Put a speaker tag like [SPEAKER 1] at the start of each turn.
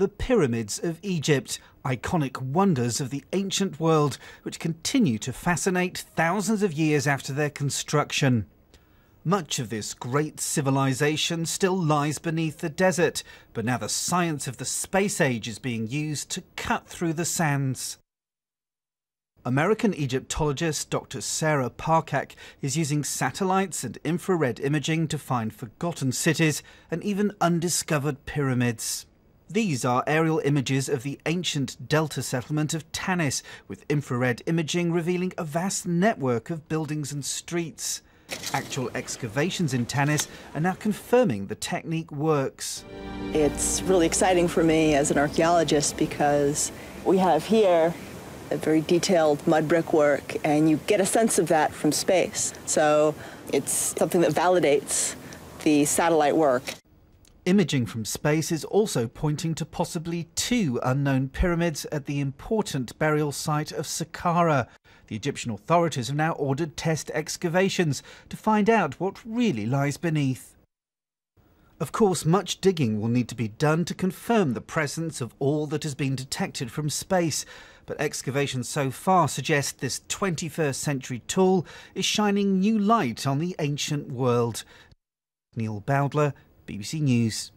[SPEAKER 1] the pyramids of Egypt, iconic wonders of the ancient world, which continue to fascinate thousands of years after their construction. Much of this great civilization still lies beneath the desert, but now the science of the space age is being used to cut through the sands. American Egyptologist Dr. Sarah Parcak is using satellites and infrared imaging to find forgotten cities and even undiscovered pyramids. These are aerial images of the ancient delta settlement of Tanis, with infrared imaging revealing a vast network of buildings and streets. Actual excavations in Tanis are now confirming the technique works.
[SPEAKER 2] It's really exciting for me as an archaeologist because we have here a very detailed mud brickwork, and you get a sense of that from space. So it's something that validates the satellite work.
[SPEAKER 1] Imaging from space is also pointing to possibly two unknown pyramids at the important burial site of Saqqara. The Egyptian authorities have now ordered test excavations to find out what really lies beneath. Of course, much digging will need to be done to confirm the presence of all that has been detected from space, but excavations so far suggest this 21st century tool is shining new light on the ancient world. Neil Bowdler, BBC News.